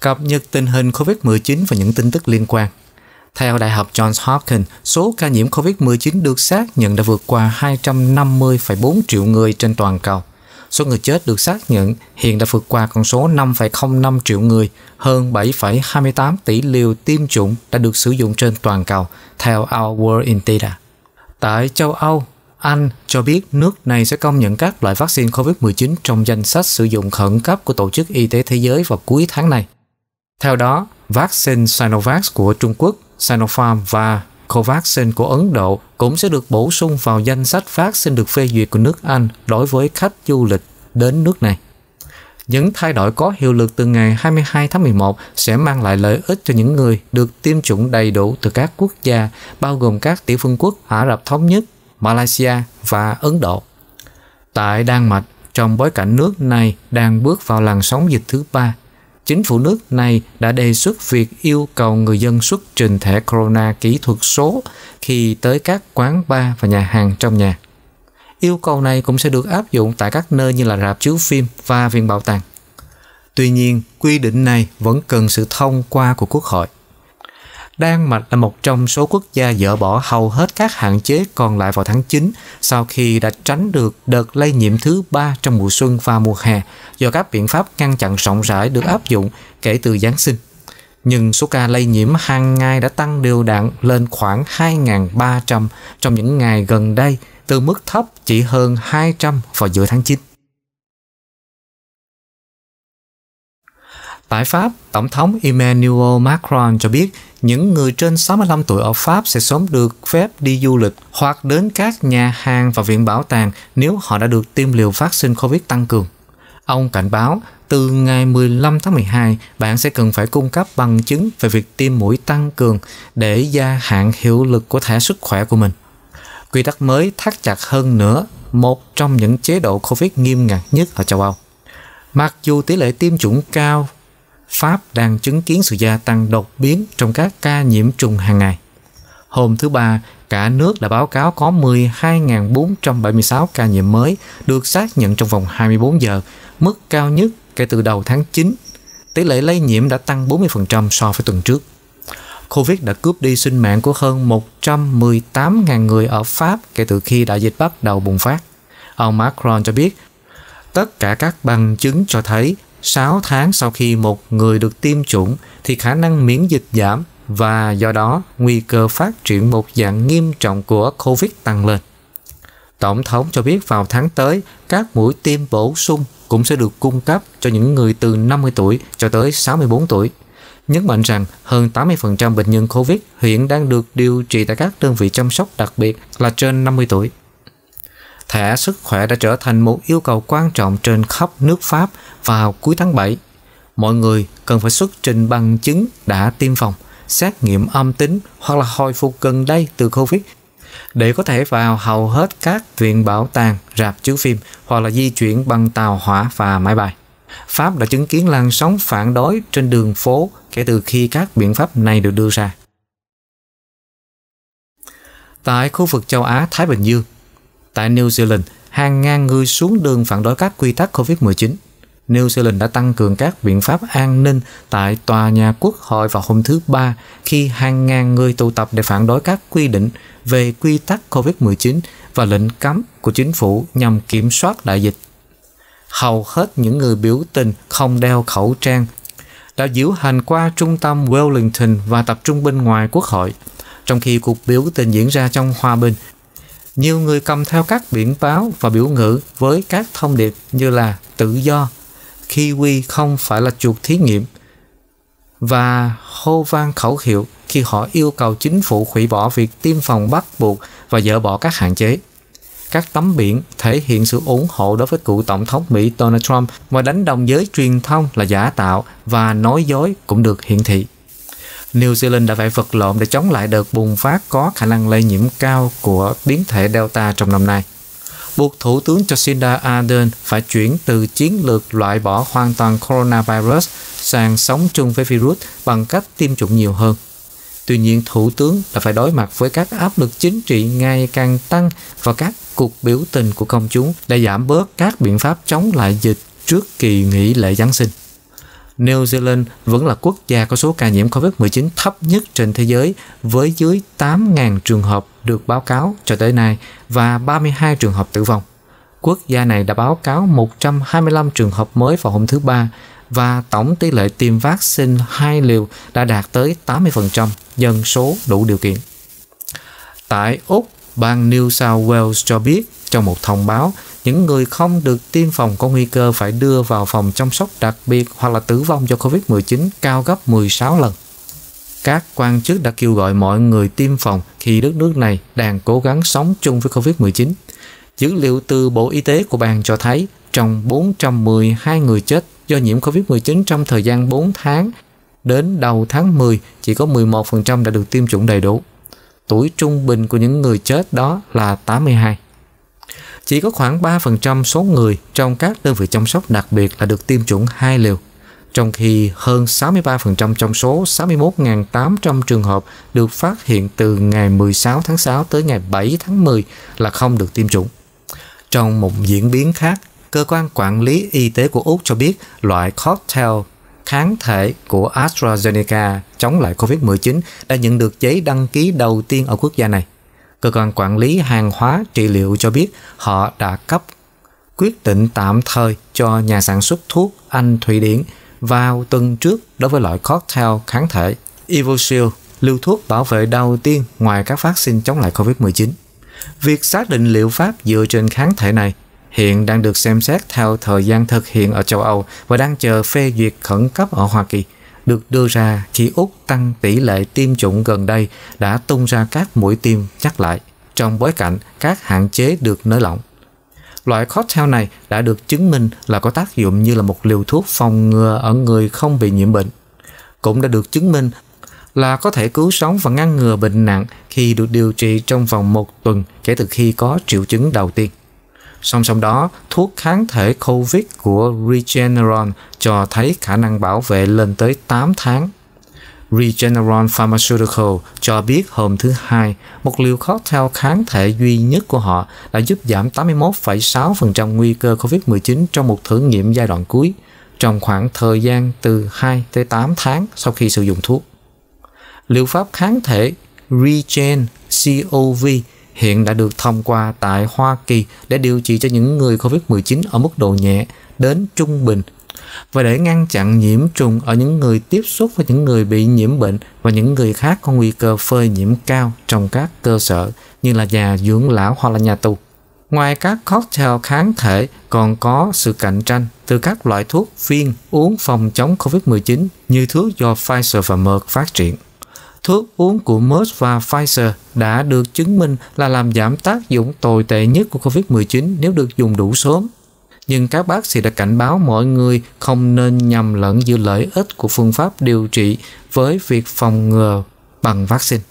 Cập nhật tình hình COVID-19 và những tin tức liên quan. Theo Đại học Johns Hopkins, số ca nhiễm COVID-19 được xác nhận đã vượt qua 250,4 triệu người trên toàn cầu. Số người chết được xác nhận hiện đã vượt qua con số 5,05 triệu người, hơn 7,28 tỷ liều tiêm chủng đã được sử dụng trên toàn cầu, theo Our World in Data. Tại châu Âu, Anh cho biết nước này sẽ công nhận các loại vaccine COVID-19 trong danh sách sử dụng khẩn cấp của Tổ chức Y tế Thế giới vào cuối tháng này. Theo đó, vaccine Sinovac của Trung Quốc, Sinopharm và Covaxin của Ấn Độ cũng sẽ được bổ sung vào danh sách vaccine được phê duyệt của nước Anh đối với khách du lịch đến nước này. Những thay đổi có hiệu lực từ ngày 22 tháng 11 sẽ mang lại lợi ích cho những người được tiêm chủng đầy đủ từ các quốc gia bao gồm các tiểu vương quốc Ả Rập Thống Nhất, Malaysia và Ấn Độ. Tại Đan Mạch, trong bối cảnh nước này đang bước vào làn sóng dịch thứ ba, chính phủ nước này đã đề xuất việc yêu cầu người dân xuất trình thẻ corona kỹ thuật số khi tới các quán bar và nhà hàng trong nhà. Yêu cầu này cũng sẽ được áp dụng tại các nơi như là rạp chiếu phim và viện bảo tàng. Tuy nhiên, quy định này vẫn cần sự thông qua của Quốc hội. Đan Mạch là một trong số quốc gia dỡ bỏ hầu hết các hạn chế còn lại vào tháng 9 sau khi đã tránh được đợt lây nhiễm thứ ba trong mùa xuân và mùa hè, do các biện pháp ngăn chặn rộng rãi được áp dụng kể từ Giáng sinh. Nhưng số ca lây nhiễm hàng ngày đã tăng đều đặn lên khoảng 2.300 trong những ngày gần đây, từ mức thấp chỉ hơn 200 vào giữa tháng 9. Tại Pháp, Tổng thống Emmanuel Macron cho biết những người trên 65 tuổi ở Pháp sẽ sớm được phép đi du lịch hoặc đến các nhà hàng và viện bảo tàng nếu họ đã được tiêm liều vaccine COVID tăng cường. Ông cảnh báo từ ngày 15 tháng 12, bạn sẽ cần phải cung cấp bằng chứng về việc tiêm mũi tăng cường để gia hạn hiệu lực của thẻ sức khỏe của mình. Quy tắc mới thắt chặt hơn nữa một trong những chế độ COVID nghiêm ngặt nhất ở châu Âu. Mặc dù tỷ lệ tiêm chủng cao Pháp đang chứng kiến sự gia tăng đột biến trong các ca nhiễm trùng hàng ngày. Hôm thứ Ba, cả nước đã báo cáo có 12.476 ca nhiễm mới được xác nhận trong vòng 24 giờ, mức cao nhất kể từ đầu tháng 9. Tỷ lệ lây nhiễm đã tăng 40% so với tuần trước. Covid đã cướp đi sinh mạng của hơn 118.000 người ở Pháp kể từ khi đại dịch bắt đầu bùng phát. Ông Macron cho biết, tất cả các bằng chứng cho thấy 6 tháng sau khi một người được tiêm chủng thì khả năng miễn dịch giảm và do đó nguy cơ phát triển một dạng nghiêm trọng của COVID tăng lên. Tổng thống cho biết vào tháng tới, các mũi tiêm bổ sung cũng sẽ được cung cấp cho những người từ 50 tuổi cho tới 64 tuổi. Nhấn mạnh rằng hơn 80% bệnh nhân COVID hiện đang được điều trị tại các đơn vị chăm sóc đặc biệt là trên 50 tuổi thẻ sức khỏe đã trở thành một yêu cầu quan trọng trên khắp nước Pháp vào cuối tháng 7. Mọi người cần phải xuất trình bằng chứng đã tiêm phòng, xét nghiệm âm tính hoặc là hồi phục gần đây từ Covid để có thể vào hầu hết các viện bảo tàng, rạp chiếu phim hoặc là di chuyển bằng tàu hỏa và máy bay. Pháp đã chứng kiến làn sóng phản đối trên đường phố kể từ khi các biện pháp này được đưa ra. Tại khu vực châu Á-Thái Bình Dương, Tại New Zealand, hàng ngàn người xuống đường phản đối các quy tắc COVID-19. New Zealand đã tăng cường các biện pháp an ninh tại tòa nhà quốc hội vào hôm thứ Ba khi hàng ngàn người tụ tập để phản đối các quy định về quy tắc COVID-19 và lệnh cấm của chính phủ nhằm kiểm soát đại dịch. Hầu hết những người biểu tình không đeo khẩu trang đã diễu hành qua trung tâm Wellington và tập trung bên ngoài quốc hội. Trong khi cuộc biểu tình diễn ra trong hòa bình, nhiều người cầm theo các biển báo và biểu ngữ với các thông điệp như là tự do, kiwi không phải là chuột thí nghiệm và hô vang khẩu hiệu khi họ yêu cầu chính phủ hủy bỏ việc tiêm phòng bắt buộc và dỡ bỏ các hạn chế. Các tấm biển thể hiện sự ủng hộ đối với cựu tổng thống Mỹ Donald Trump và đánh đồng giới truyền thông là giả tạo và nói dối cũng được hiển thị. New Zealand đã phải vật lộn để chống lại đợt bùng phát có khả năng lây nhiễm cao của biến thể Delta trong năm nay. Buộc Thủ tướng Jacinda Ardern phải chuyển từ chiến lược loại bỏ hoàn toàn coronavirus sang sống chung với virus bằng cách tiêm chủng nhiều hơn. Tuy nhiên, Thủ tướng đã phải đối mặt với các áp lực chính trị ngày càng tăng và các cuộc biểu tình của công chúng để giảm bớt các biện pháp chống lại dịch trước kỳ nghỉ lễ Giáng sinh. New Zealand vẫn là quốc gia có số ca nhiễm COVID-19 thấp nhất trên thế giới với dưới 8.000 trường hợp được báo cáo cho tới nay và 32 trường hợp tử vong. Quốc gia này đã báo cáo 125 trường hợp mới vào hôm thứ Ba và tổng tỷ lệ tiêm vaccine hai liều đã đạt tới 80% dân số đủ điều kiện. Tại Úc, bang New South Wales cho biết trong một thông báo, những người không được tiêm phòng có nguy cơ phải đưa vào phòng chăm sóc đặc biệt hoặc là tử vong do COVID-19 cao gấp 16 lần. Các quan chức đã kêu gọi mọi người tiêm phòng khi đất nước này đang cố gắng sống chung với COVID-19. Dữ liệu từ Bộ Y tế của bang cho thấy trong 412 người chết do nhiễm COVID-19 trong thời gian 4 tháng đến đầu tháng 10 chỉ có 11% đã được tiêm chủng đầy đủ. Tuổi trung bình của những người chết đó là 82. Chỉ có khoảng 3% số người trong các đơn vị chăm sóc đặc biệt là được tiêm chủng hai liều, trong khi hơn 63% trong số 61.800 trường hợp được phát hiện từ ngày 16 tháng 6 tới ngày 7 tháng 10 là không được tiêm chủng. Trong một diễn biến khác, cơ quan quản lý y tế của Úc cho biết loại cocktail kháng thể của AstraZeneca chống lại COVID-19 đã nhận được giấy đăng ký đầu tiên ở quốc gia này. Cơ quan quản lý hàng hóa trị liệu cho biết họ đã cấp quyết định tạm thời cho nhà sản xuất thuốc Anh Thụy Điển vào tuần trước đối với loại cocktail kháng thể Evosil, lưu thuốc bảo vệ đầu tiên ngoài các vaccine chống lại COVID-19. Việc xác định liệu pháp dựa trên kháng thể này hiện đang được xem xét theo thời gian thực hiện ở châu Âu và đang chờ phê duyệt khẩn cấp ở Hoa Kỳ được đưa ra khi Úc tăng tỷ lệ tiêm chủng gần đây đã tung ra các mũi tiêm nhắc lại trong bối cảnh các hạn chế được nới lỏng. Loại cocktail này đã được chứng minh là có tác dụng như là một liều thuốc phòng ngừa ở người không bị nhiễm bệnh. Cũng đã được chứng minh là có thể cứu sống và ngăn ngừa bệnh nặng khi được điều trị trong vòng một tuần kể từ khi có triệu chứng đầu tiên. Song song đó, thuốc kháng thể COVID của Regeneron cho thấy khả năng bảo vệ lên tới 8 tháng. Regeneron Pharmaceutical cho biết hôm thứ Hai, một liều cocktail kháng thể duy nhất của họ đã giúp giảm 81,6% nguy cơ COVID-19 trong một thử nghiệm giai đoạn cuối, trong khoảng thời gian từ 2 tới 8 tháng sau khi sử dụng thuốc. Liệu pháp kháng thể Regen COV hiện đã được thông qua tại Hoa Kỳ để điều trị cho những người COVID-19 ở mức độ nhẹ đến trung bình và để ngăn chặn nhiễm trùng ở những người tiếp xúc với những người bị nhiễm bệnh và những người khác có nguy cơ phơi nhiễm cao trong các cơ sở như là nhà dưỡng lão hoặc là nhà tù. Ngoài các cocktail kháng thể, còn có sự cạnh tranh từ các loại thuốc viên uống phòng chống COVID-19 như thuốc do Pfizer và Merck phát triển. Thuốc uống của Merck và Pfizer đã được chứng minh là làm giảm tác dụng tồi tệ nhất của COVID-19 nếu được dùng đủ sớm. Nhưng các bác sĩ đã cảnh báo mọi người không nên nhầm lẫn giữa lợi ích của phương pháp điều trị với việc phòng ngừa bằng vaccine.